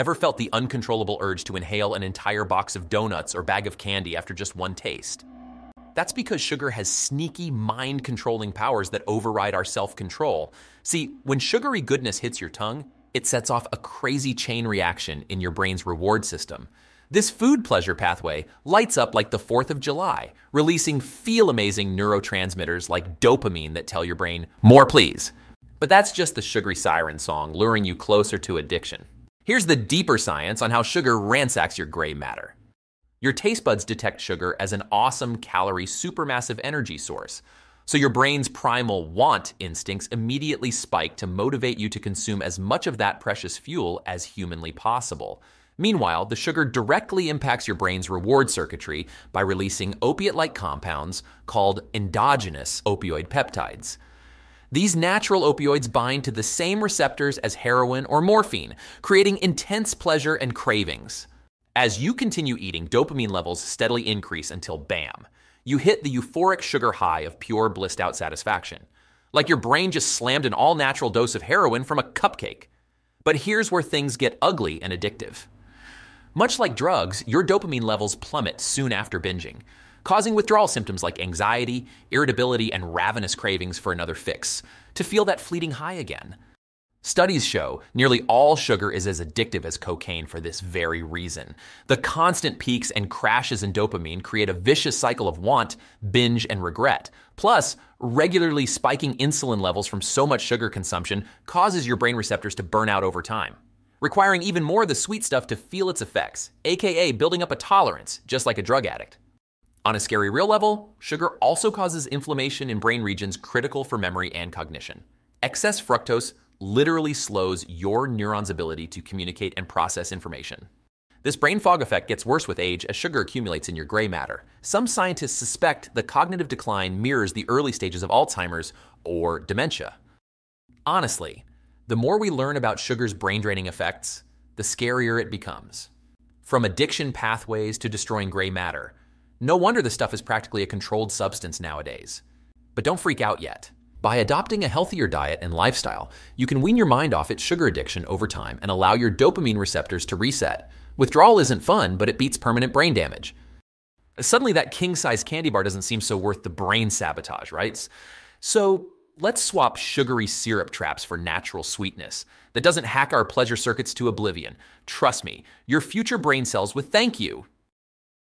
Ever felt the uncontrollable urge to inhale an entire box of donuts or bag of candy after just one taste? That's because sugar has sneaky mind controlling powers that override our self control. See, when sugary goodness hits your tongue, it sets off a crazy chain reaction in your brain's reward system. This food pleasure pathway lights up like the 4th of July, releasing feel amazing neurotransmitters like dopamine that tell your brain, more please. But that's just the sugary siren song luring you closer to addiction. Here's the deeper science on how sugar ransacks your gray matter. Your taste buds detect sugar as an awesome calorie supermassive energy source. So your brain's primal want instincts immediately spike to motivate you to consume as much of that precious fuel as humanly possible. Meanwhile, the sugar directly impacts your brain's reward circuitry by releasing opiate like compounds called endogenous opioid peptides. These natural opioids bind to the same receptors as heroin or morphine, creating intense pleasure and cravings. As you continue eating, dopamine levels steadily increase until bam, you hit the euphoric sugar high of pure blissed out satisfaction. Like your brain just slammed an all natural dose of heroin from a cupcake. But here's where things get ugly and addictive. Much like drugs, your dopamine levels plummet soon after binging, causing withdrawal symptoms like anxiety, irritability, and ravenous cravings for another fix, to feel that fleeting high again. Studies show nearly all sugar is as addictive as cocaine for this very reason. The constant peaks and crashes in dopamine create a vicious cycle of want, binge, and regret. Plus, regularly spiking insulin levels from so much sugar consumption causes your brain receptors to burn out over time requiring even more of the sweet stuff to feel its effects, aka building up a tolerance, just like a drug addict. On a scary real level, sugar also causes inflammation in brain regions critical for memory and cognition. Excess fructose literally slows your neuron's ability to communicate and process information. This brain fog effect gets worse with age as sugar accumulates in your gray matter. Some scientists suspect the cognitive decline mirrors the early stages of Alzheimer's or dementia. Honestly, the more we learn about sugar's brain draining effects, the scarier it becomes. From addiction pathways to destroying gray matter, no wonder the stuff is practically a controlled substance nowadays. But don't freak out yet. By adopting a healthier diet and lifestyle, you can wean your mind off its sugar addiction over time and allow your dopamine receptors to reset. Withdrawal isn't fun, but it beats permanent brain damage. Suddenly, that king size candy bar doesn't seem so worth the brain sabotage, right? So, Let's swap sugary syrup traps for natural sweetness that doesn't hack our pleasure circuits to oblivion. Trust me, your future brain cells would thank you